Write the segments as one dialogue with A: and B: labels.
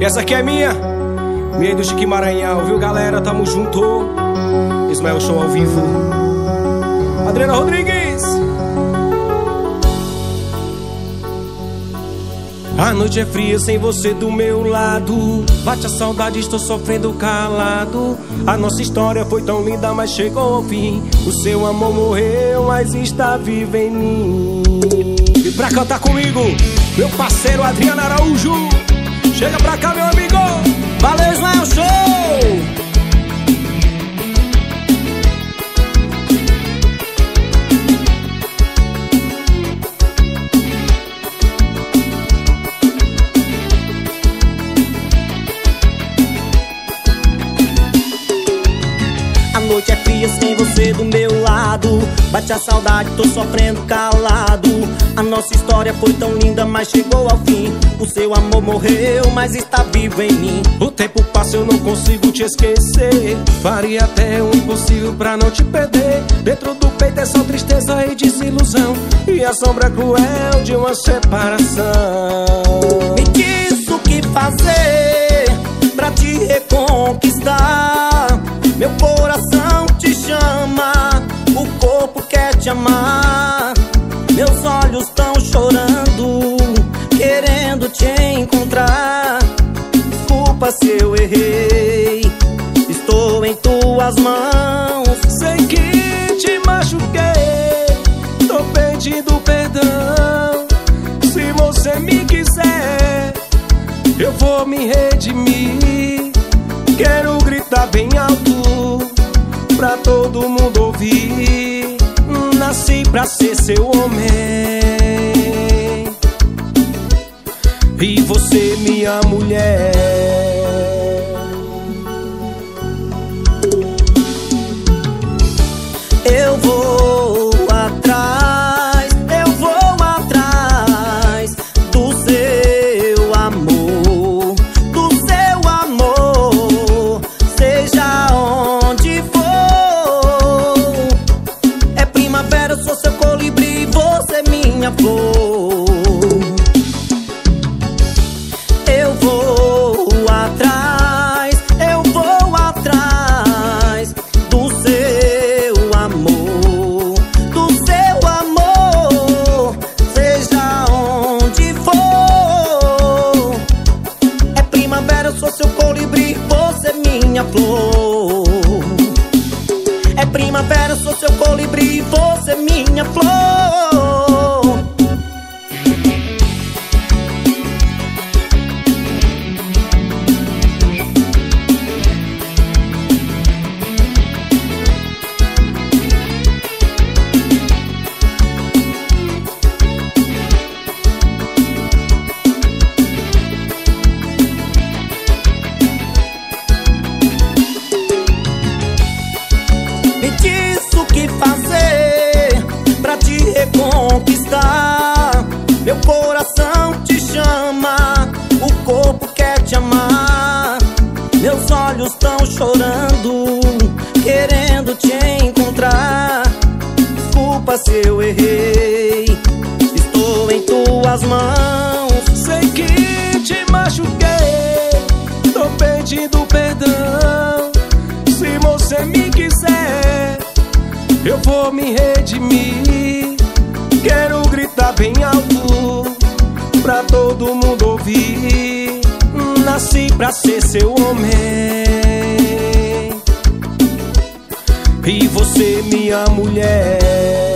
A: Essa aqui é minha, minha do Chique Maranhão, viu galera? Tamo junto. Ismael Show ao vivo. Adriana Rodrigues. A noite é fria sem você do meu lado. Bate a saudade, estou sofrendo calado. A nossa história foi tão linda, mas chegou ao fim. O seu amor morreu, mas está vivo em mim. E pra cantar comigo, meu parceiro Adriano Araújo. Chega pra cá, meu amigo.
B: Valeu, Ismael Show! noite é fria sem você do meu lado Bate a saudade, tô sofrendo calado A nossa história foi tão linda, mas chegou ao fim. O seu amor morreu, mas está vivo em mim.
A: O tempo passa, eu não consigo te esquecer. Faria até o impossível pra não te perder. Dentro do peito é só tristeza e desilusão. E a sombra cruel de uma separação.
B: Me diz o que fazer pra te reconquistar? Meu coração te chama, o corpo quer te amar olhos estão chorando, querendo te encontrar. Desculpa se eu errei, estou em tuas mãos.
A: Sei que te machuquei, tô pedindo perdão. Se você me quiser, eu vou me redimir. Quero gritar bem alto pra todo mundo ouvir Nasci pra ser seu homem. E você minha mulher
B: chorando, querendo te encontrar. Desculpa se eu errei, estou em tuas mãos.
A: Sei que te machuquei, tô pedindo perdão. Se você me quiser, eu vou me redimir. Quero gritar bem alto pra todo mundo ouvir. Nasci pra ser seu homem. E você, minha mulher.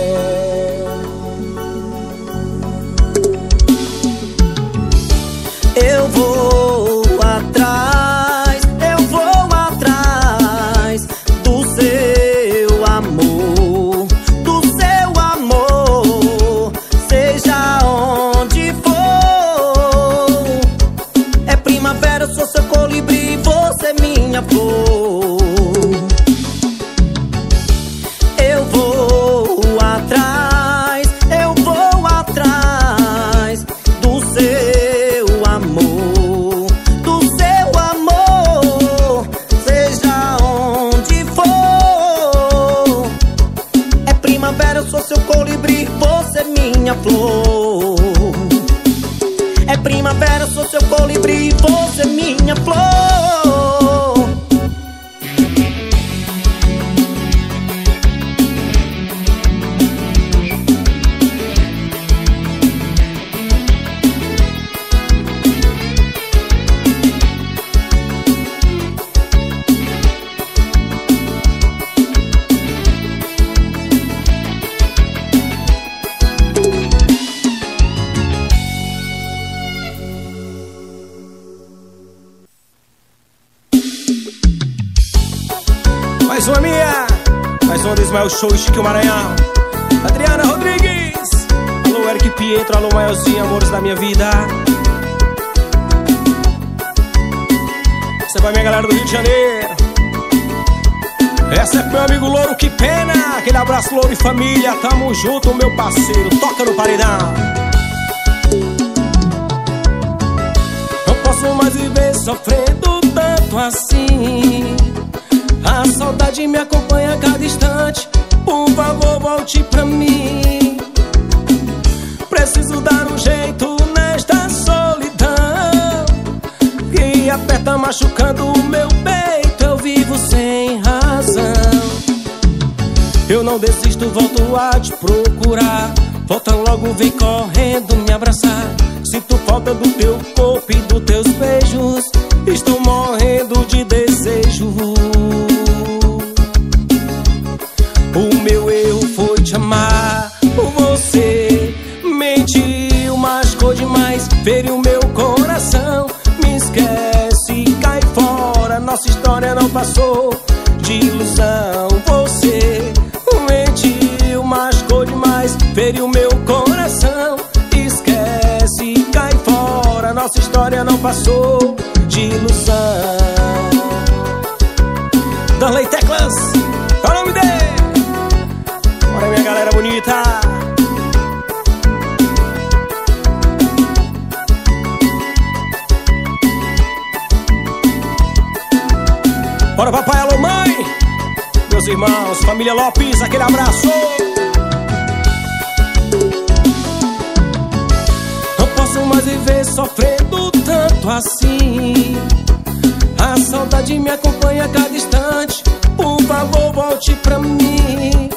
A: Ismael Show e Chique Maranhão. Adriana Rodrigues, alô Eric Pietro, alô Maelzinho, amores da minha vida. Essa vai minha galera do Rio de Janeiro. Essa é pro meu amigo Louro, que pena. Aquele abraço, Louro e família. Tamo junto, meu parceiro. Toca no paredão. Não posso mais viver sofrendo tanto assim. A saudade me acompanha a cada instante. Por favor, volte pra mim. Preciso dar um jeito nesta solidão que aperta machucando o meu peito. Eu vivo sem razão. Eu não desisto, volto a te procurar. Volta logo, vem correndo me abraçar. Sinto falta do teu corpo e dos amar. Você mentiu, machucou demais, feriu meu coração. Me esquece, cai fora. Nossa história não passou de ilusão. Você mentiu, machucou demais, feriu meu coração. Esquece, cai fora. Nossa história não passou de ilusão. Darley Teclas, irmãos, família Lopes, aquele abraço. Não posso mais viver sofrendo tanto assim. A saudade me acompanha a cada instante. Por favor, volte pra mim.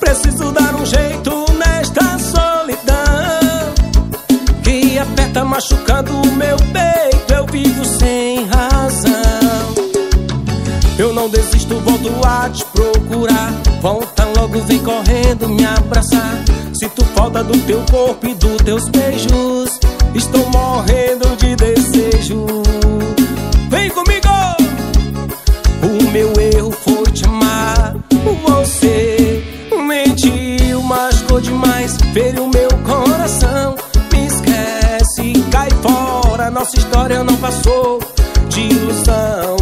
A: Preciso dar um jeito nesta solidão que aperta machucando o meu peito. Eu vivo sem volto a te procurar. Volta logo, vem correndo me abraçar. Sinto falta do teu corpo e dos teus beijos. Estou morrendo de desejo. Vem comigo! O meu erro foi te amar. Você mentiu, machucou demais, feriu meu coração. Me esquece, cai fora. Nossa história não passou de ilusão.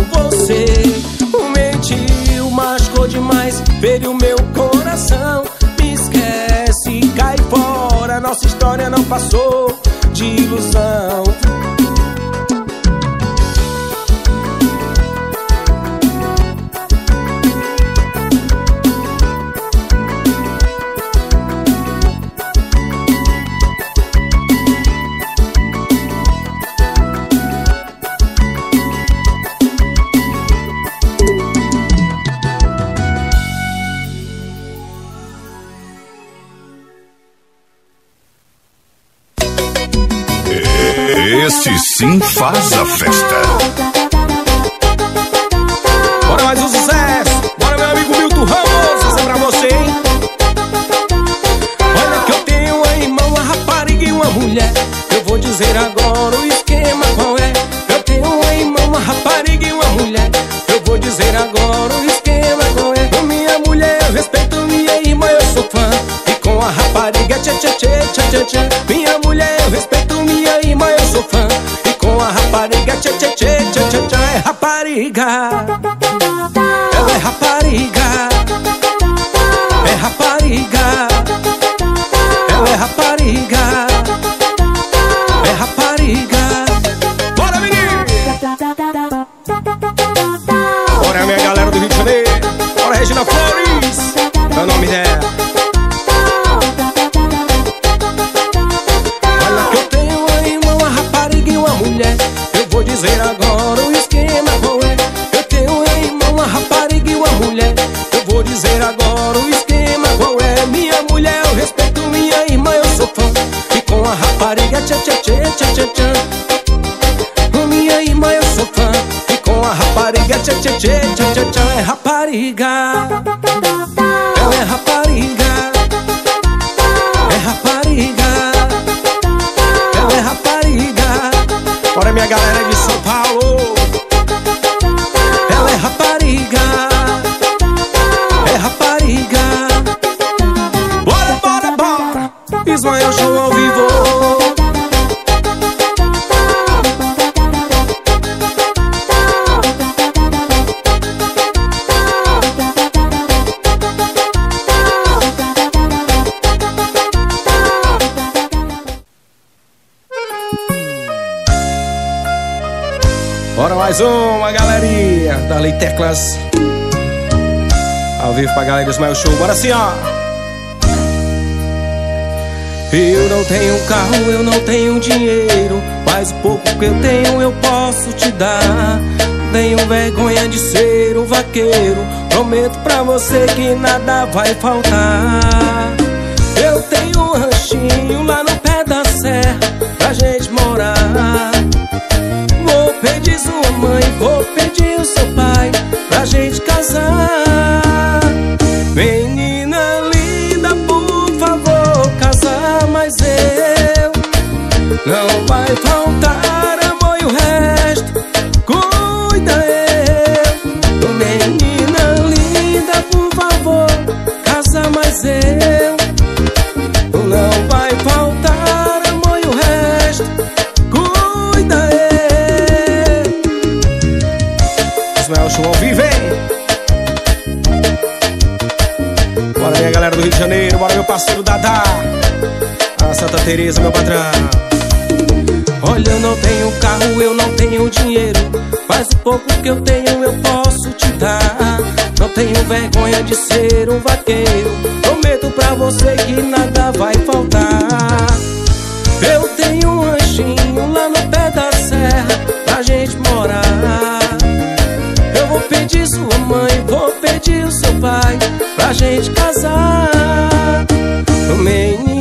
A: Feriu meu coração. Me esquece, cai fora. Nossa história não passou de ilusão.
C: Este sim faz a festa.
A: Rapariga. Tchê tchê tchê tchê tchê tchê Minha irmã eu sou fã. E com a rapariga tchê tchê tchê tchê tchê tchê É rapariga. Ela é rapariga. É rapariga. Ela é rapariga. Bora minha galera de São mais uma, galerinha da Lei Teclas. Ao vivo pra galera do Ismael Show, bora assim, ó. Eu não tenho carro, eu não tenho dinheiro Mas o pouco que eu tenho eu posso te dar. Tenho vergonha de ser um vaqueiro Prometo pra você que nada vai faltar. Eu tenho um ranchinho lá no pé da serra Pedir sua mãe, vou pedir o seu pai Pra gente casar. Menina linda, por favor, casar Mas eu Não vai faltar parceiro Dadá A Santa Teresa, meu patrão. Olha, eu não tenho carro, eu não tenho dinheiro. Mas o pouco que eu tenho eu posso te dar. Não tenho vergonha de ser um vaqueiro. Prometo pra você que nada vai faltar. Eu tenho um anjinho lá no pé da serra Pra gente morar. Eu vou pedir sua mãe, vou pedir o seu pai Pra gente casar Linda,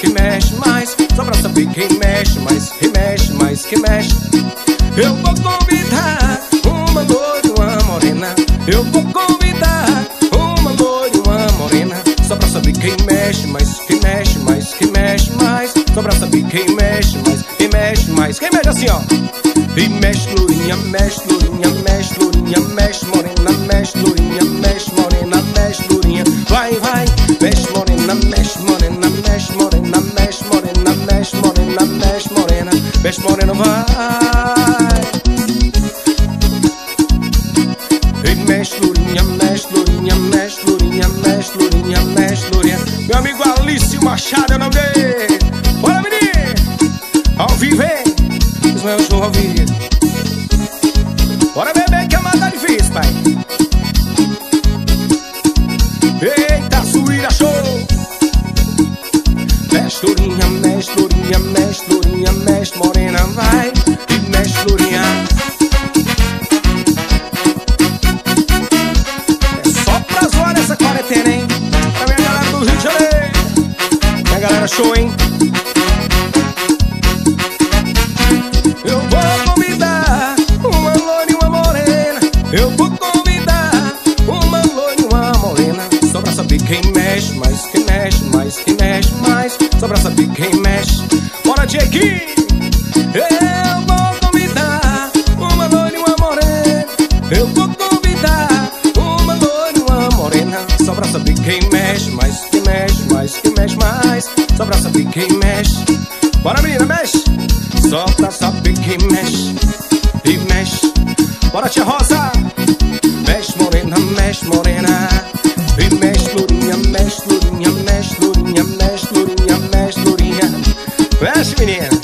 A: que mexe mais. Só pra saber quem mexe mais, que mexe mais, que mexe. Morena, mexe, morena, vai. mexe, florinha, mexe, florinha, mexe, florinha, mexe, morena, vai e mexe, florinha. É só pra zoar essa quarentena, hein? Pra minha galera do Rio de Janeiro, minha galera show, hein? Só pra saber quem mexe. Bora, Tchequinho! Mexe, menina!